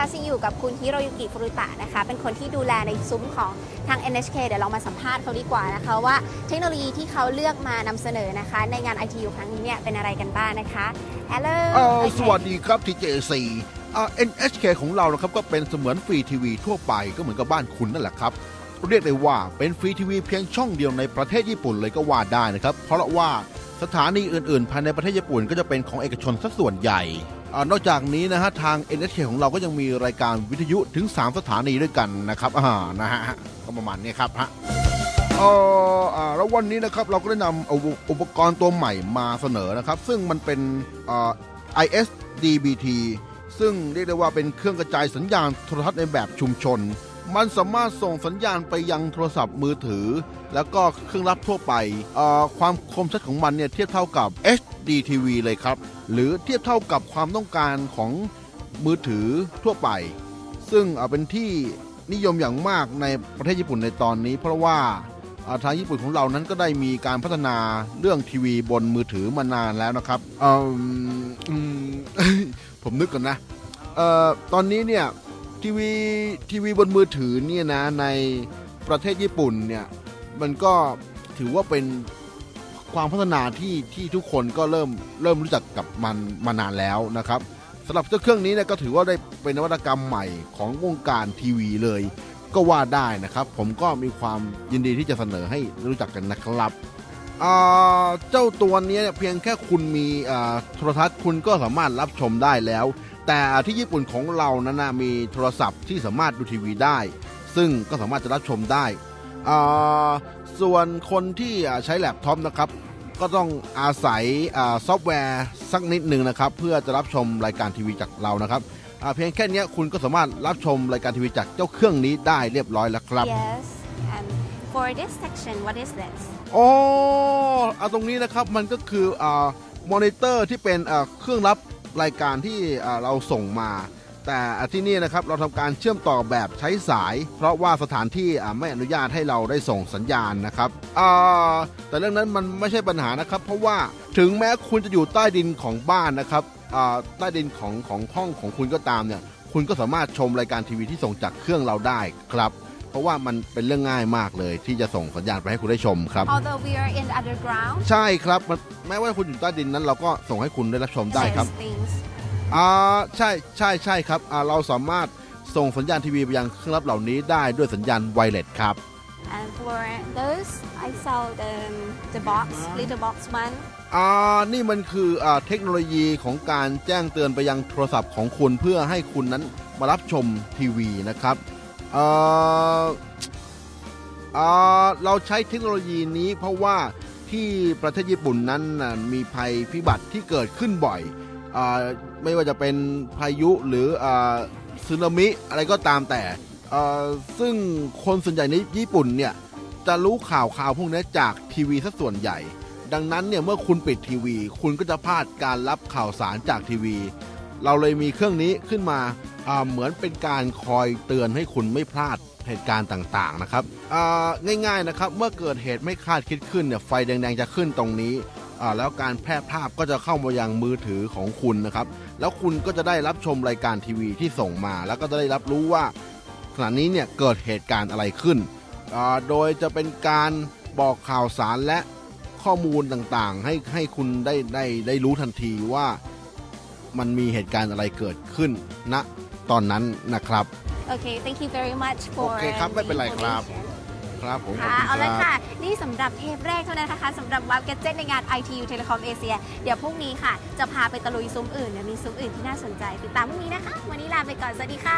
ะซึ่งอยู่กับคุณฮิโรยุกิฟุรุตะนะคะ เป็นคนที่ดูแลในซุ้มของทาง NHK เดี๋ยวเรามาสัมภาษณ์เขาดีกว่านะคะ ว่าเทคโนโลยีที่เขาเลือกมานำเสนอนะคะ ในงาน ITU ครั้งนี้เนี่ยเป็นอะไรกันบ้างนะคะ Hello เอ่อโอเคสวัสดีครับ TJC อ่ NHK ของเรานะครับก็เป็นเสมือนฟรีทีวีทั่วไปก็เหมือนกับบ้านคุณนั่นแหละครับเรียกได้ว่าเป็นฟรีทีวีเพียงช่องเดียวในประเทศญี่ปุ่นเลยก็ว่าได้นะครับ เพราะว่าสถานีอื่นๆ ภายในประเทศญี่ปุ่นก็จะเป็นของเอกชนสัส่วนใหญ่ นอกจากนี้นะฮะทาง NHK ของเราก็ยังมีรายการวิทยุถึง 3 สถานีด้วยกันนะครับอ่านะฮะก็ประมาณนี้ครับฮะเอ่ออ่าแล้ววันนี้นะครับเราก็ได้นำอ,อุปกรณ์ตัวใหม่มาเสนอนะครับ ซึ่งมันเป็นอ่า ISDBT ซึ่งเรียกได้ว่าเป็นเครื่องกระจายสัญญาณโทรทัศน์ในแบบชุมชน มันสามารถส่งสัญญาณไปยังโทรศัพท์มือถือ แล้วก็เครื่องรับทั่วไป ความคมชัดของมันเนี่ยเทียบเท่ากับ HDTV เลยครับ หรือเทียบเท่ากับความต้องการของมือถือทั่วไป ซึ่งเป็นที่นิยมอย่างมากในประเทศญี่ปุ่นในตอนนี้ เพราะว่าทางญี่ปุ่นของเรานั้นก็ได้มีการพัฒนาเรื่องทีวีบนมือถือมานานแล้วนะครับมผมนึกกันนะออตอนนี้เนี่ย ทีวีทีวีบนมือถือเนี่ยนะในประเทศญี่ปุ่นเนี่ยมันก็ถือว่าเป็นความพัฒนาที่ที่ทุกคนก็เริ่มเริ่มรู้จักกับมันมานานแล้วนะครับสำหรับเจ้าเครื่องนี้เนี่ยก็ถือว่าได้เป็นนวัตกรรมใหม่ของวงการทีวีเลย ก็ว่าได้นะครับ ผมก็มีความยินดีที่จะเสนอให้รู้จักกันนะครับ เจ้าตัวเนี้ยเพียงแค่คุณมีโทรทัศน์คุณก็สามารถรับชมได้แล้ว แต่ที่ญี่ปุ่นของเรานั้นนะมีโทรศัพท์ที่สามารถดูทีวีได้ ซึ่งก็สามารถจะรับชมได้ ส่วนคนที่ใช้แล็ปท็อปนะครับ ก็ต้องอาศัยเอ่อซอฟต์แวร์สักนิดหนึ่งนะครับ เพื่อจะรับชมรายการทีวีจากเรานะครับเพียงแค่นี้คุณก็สามารถรับชมรายการทีวีจากเจ้าเครื่องนี้ได้เรียบร้อยแล้วครับ Yes for this section what is this อ๋อเอาตรงนี้นะครับมันก็คืออ่ามอนิเตอร์ที่เป็นเครื่องรับรายการที่เราส่งมา แต่ที่นี่นะครับเราทำการเชื่อมต่อแบบใช้สาย เพราะว่าสถานที่ไม่อนุญาตให้เราได้ส่งสัญญาณนะครับแต่เรื่องนั้นมันไม่ใช่ปัญหานะครับ เพราะว่าถึงแม้คุณจะอยู่ใต้ดินของบ้านนะครับใต้ดินของของห้องของคุณก็ตามเนี่ยคุณก็สามารถชมรายการทีวีที่ส่งจากเครื่องเราได้ครับ เพราะว่ามันเป็นเรื่องง่ายมากเลยที่จะส่งสัญญาณไปให้คุณได้ชมครับ although we are in the underground ใช่ครับมันแม้ว่าคุณอยู่ใต้ดินนั้น เราก็ส่งให้คุณได้รับชมได้ครับ there's things อ่าใช่ใช่ใช่ครับอ่าเราสามารถส่งสัญญาณทีวีไปยังเครื่องรับเหล่านี้ได้ด้วยสัญญาณไวเลสครับ and for those I saw the the box little box one อ่านี่มันคืออ่าเทคโนโลยีของการแจ้งเตือนไปยังโทรศัพท์ของคุณเพื่อให้คุณนั้นมารับชมทีวีนะครับ เอ่ออ่าเราใช้เทคโนโลยีนี้เพราะว่าที่ประเทศญี่ปุ่นนั้นนะมีภัยพิบัติที่เกิดขึ้นบ่อยอไม่ว่าจะเป็นพายุหรืออสึนามิอะไรก็ตามแต่ ซึ่งคนส่วนใหญ่ในญี่ปุ่นเนี่ยจะรู้ข่าวข่าวพวกนี้จากทีวีซะส่วนใหญ่ ดังนั้นเนี่ยเมื่อคุณปิดทีวี คุณก็จะพลาดการรับข่าวสารจากทีวี เราเลยมีเครื่องนี้ขึ้นมา เหมือนเป็นการคอยเตือนให้คุณไม่พลาดเหตุการณ์ต่างๆนะครับง่ายๆนะครับเมื่อเกิดเหตุไม่คาดคิดขึ้นเนี่ยไฟแดงๆจะขึ้นตรงนี้แล้วการแพร่ภาพก็จะเข้ามายังมือถือของคุณนะครับ แล้วคุณก็จะได้รับชมรายการทีวีที่ส่งมา แล้วก็จะได้รับรู้ว่าขณะนี้เนี่ยเกิดเหตุการณ์อะไรขึ้น โดยจะเป็นการบอกข่าวสารและข้อมูลต่างๆ ให้ให้คุณได้ได้ได้รู้ทันทีว่ามันมีเหตุการณ์อะไรเกิดขึ้นณ ตอนนั้นนะครับ okay thank you very much for โอเคครับ ไม่เป็นไรครับ the information ครับผมขอบค่ะคุณเอาคละรับค่ะ นี่สำหรับเทปแรกเท่านั้นนะคะสำหรับวับแกเจ็ตในงาน ITU Telecom Asia เดี๋ยวพรุ่งนี้ค่ะ จะพาไปตะลุยซุ้มอื่นเดี๋ยวมีซุ้มอื่นที่น่าสนใจ ติดตามพรุ่งนี้นะคะ วันนี้ลาไปก่อน สวัสดีค่ะ